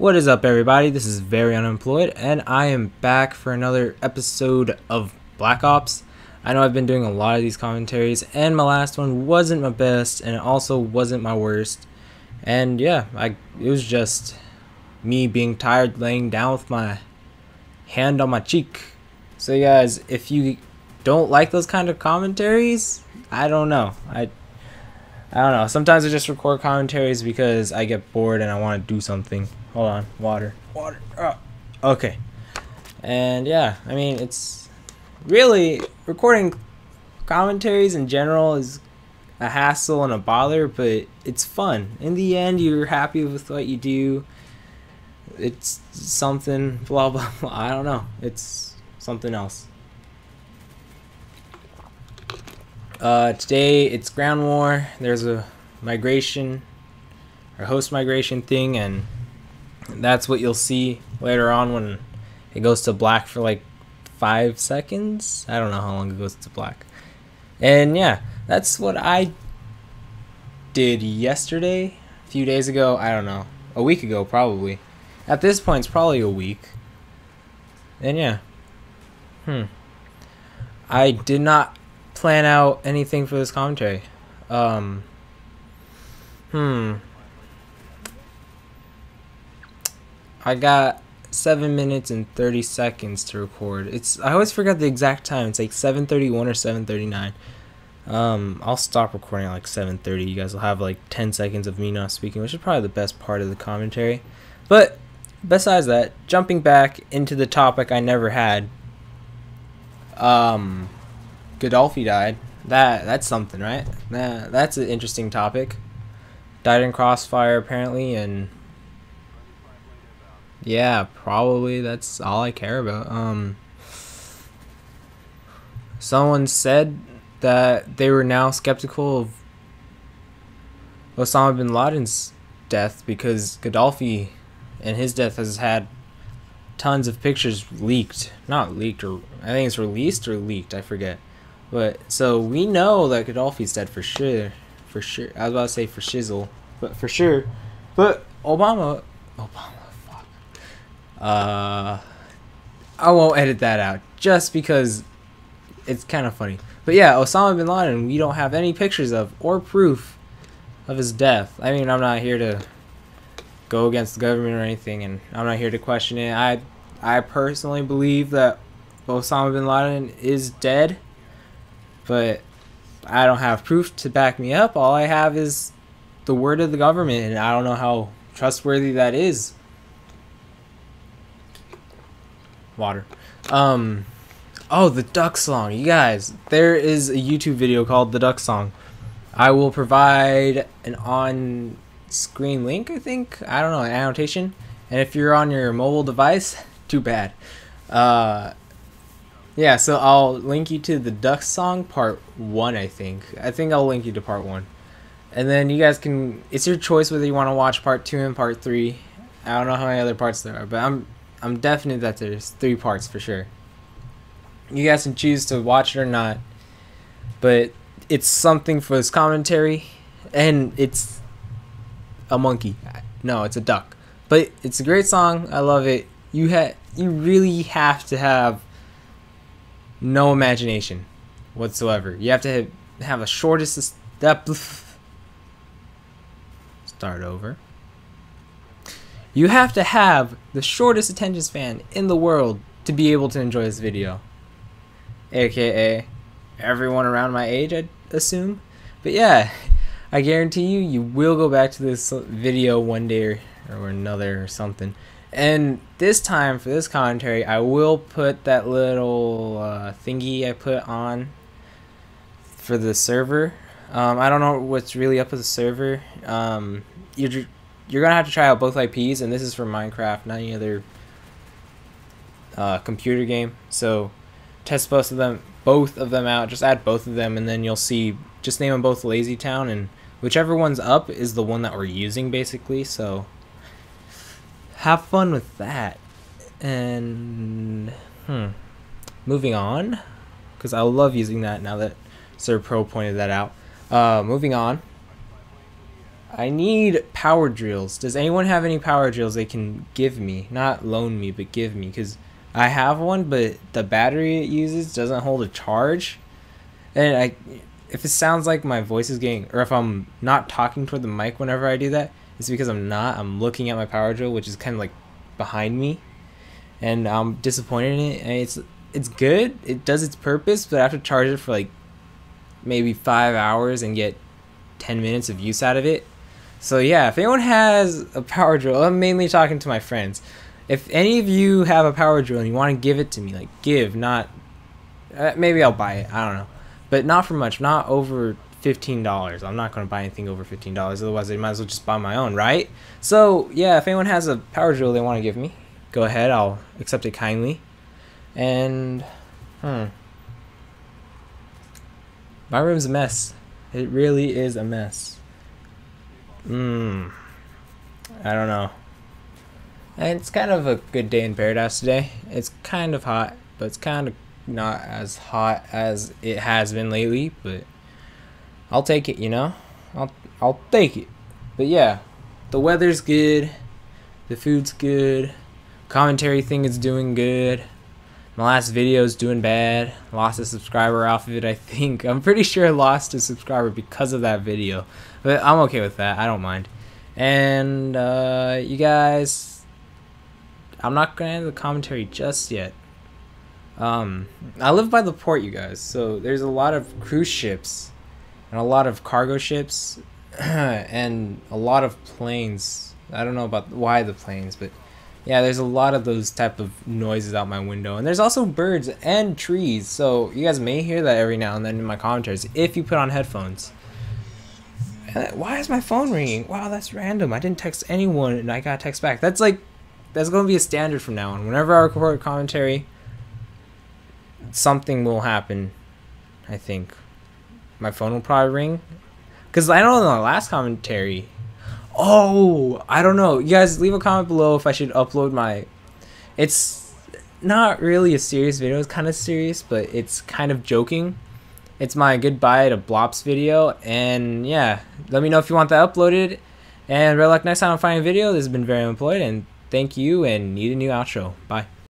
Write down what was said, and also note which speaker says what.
Speaker 1: What is up, everybody? This is Very Unemployed, and I am back for another episode of Black Ops. I know I've been doing a lot of these commentaries, and my last one wasn't my best, and it also wasn't my worst. And yeah, I it was just me being tired laying down with my hand on my cheek. So, guys, if you don't like those kind of commentaries, I don't know. I I don't know. Sometimes I just record commentaries because I get bored and I want to do something. Hold on, water, water. Oh. Okay, and yeah, I mean it's really recording commentaries in general is a hassle and a bother, but it's fun. In the end, you're happy with what you do. It's something blah blah blah. I don't know. It's something else. Uh, today it's ground war. There's a migration or host migration thing, and that's what you'll see later on when it goes to black for like five seconds. I don't know how long it goes to black. And yeah, that's what I did yesterday, a few days ago. I don't know, a week ago probably. At this point, it's probably a week. And yeah, hmm. I did not plan out anything for this commentary. Um, hmm. I got seven minutes and thirty seconds to record. It's I always forget the exact time. It's like seven thirty one or seven thirty nine. Um, I'll stop recording at like seven thirty. You guys will have like ten seconds of me not speaking, which is probably the best part of the commentary. But besides that, jumping back into the topic I never had. Um, Gaddafi died. That that's something, right? That that's an interesting topic. Died in crossfire apparently, and yeah, probably that's all I care about. Um, someone said that they were now skeptical of Osama bin Laden's death because Gaddafi and his death has had tons of pictures leaked. Not leaked, or I think it's released or leaked. I forget. But so we know that Gaddafi's dead for sure. For sure. I was about to say for shizzle, but for sure. But Obama, Obama, fuck. Uh, I won't edit that out just because it's kind of funny. But yeah, Osama bin Laden, we don't have any pictures of or proof of his death. I mean, I'm not here to go against the government or anything, and I'm not here to question it. I, I personally believe that Osama bin Laden is dead but I don't have proof to back me up. All I have is the word of the government, and I don't know how trustworthy that is. Water. Um. Oh, the duck song. You guys, there is a YouTube video called The Duck Song. I will provide an on screen link, I think. I don't know, an annotation. And if you're on your mobile device, too bad. Uh, yeah, so I'll link you to the Duck Song Part 1, I think. I think I'll link you to Part 1. And then you guys can, it's your choice whether you want to watch Part 2 and Part 3. I don't know how many other parts there are, but I'm I'm definite that there's three parts for sure. You guys can choose to watch it or not, but it's something for this commentary, and it's a monkey. No, it's a duck, but it's a great song. I love it. You ha you really have to have no imagination whatsoever. You have to have a shortest step. Start over. You have to have the shortest attention span in the world to be able to enjoy this video. AKA everyone around my age, I'd assume. But yeah, I guarantee you, you will go back to this video one day or, or another or something. And this time for this commentary, I will put that little uh, thingy I put on for the server. Um, I don't know what's really up with the server. Um, you're you're gonna have to try out both IPs, and this is for Minecraft, not any other uh, computer game. So test both of them, both of them out. Just add both of them, and then you'll see. Just name them both Lazy Town, and whichever one's up is the one that we're using, basically. So have fun with that. And hmm, moving on, because I love using that now that Sir Pro pointed that out. Uh, moving on. I need power drills. Does anyone have any power drills they can give me? Not loan me, but give me. Because I have one, but the battery it uses doesn't hold a charge. And I, if it sounds like my voice is getting, or if I'm not talking toward the mic whenever I do that, it's because I'm not. I'm looking at my power drill, which is kind of like behind me, and I'm disappointed in it. And it's it's good. It does its purpose, but I have to charge it for like maybe five hours and get ten minutes of use out of it. So yeah, if anyone has a power drill, I'm mainly talking to my friends. If any of you have a power drill and you want to give it to me, like give, not uh, maybe I'll buy it. I don't know, but not for much. Not over fifteen dollars. I'm not gonna buy anything over fifteen dollars. Otherwise, I might as well just buy my own, right? So yeah, if anyone has a power drill they want to give me, go ahead. I'll accept it kindly. And hmm, my room's a mess. It really is a mess. Mmm. I don't know. And it's kind of a good day in paradise today. It's kind of hot, but it's kind of not as hot as it has been lately, but I'll take it, you know? I'll I'll take it. But yeah, the weather's good. The food's good. Commentary thing is doing good. My last video is doing bad. Lost a subscriber off of it, I think. I'm pretty sure I lost a subscriber because of that video. But I'm okay with that. I don't mind. And uh, you guys, I'm not gonna end the commentary just yet. Um, I live by the port, you guys. So there's a lot of cruise ships and a lot of cargo ships and a lot of planes. I don't know about why the planes, but yeah, there's a lot of those type of noises out my window. And there's also birds and trees. So you guys may hear that every now and then in my commentaries if you put on headphones. Why is my phone ringing? Wow, that's random. I didn't text anyone and I got text back. That's like, that's going to be a standard from now on. Whenever I record a commentary, something will happen, I think. My phone will probably ring. Because I don't know the last commentary, oh, I don't know. You guys leave a comment below if I should upload my, it's not really a serious video. It's kind of serious, but it's kind of joking it's my goodbye to Blops video. And yeah, let me know if you want that uploaded. And red luck next time I'm finding a video. This has been very employed. And thank you and need a new outro. Bye.